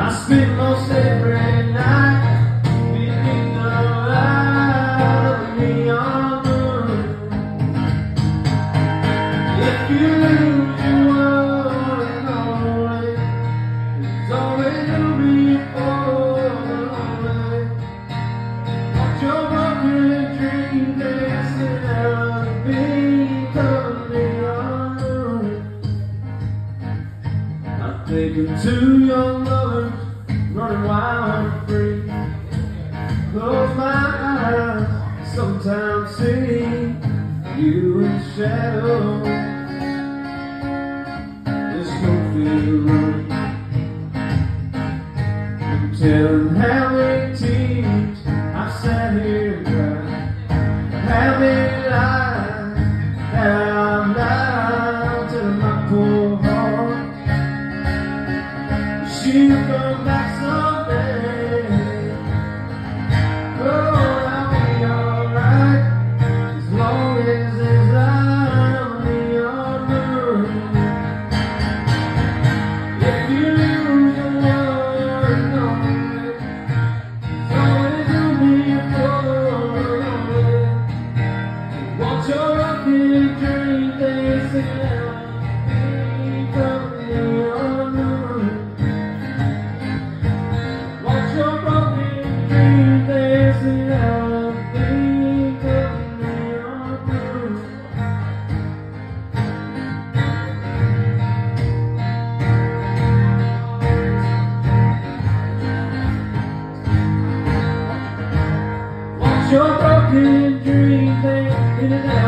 I spend most every night beneath the light of a neon moon. If you Two young lovers running wild and free. Close my eyes, sometimes see you in shadow. This don't feel right. I'm telling She'll come back someday. Oh, I'll be alright as long as. If you your broken dreams and in and out.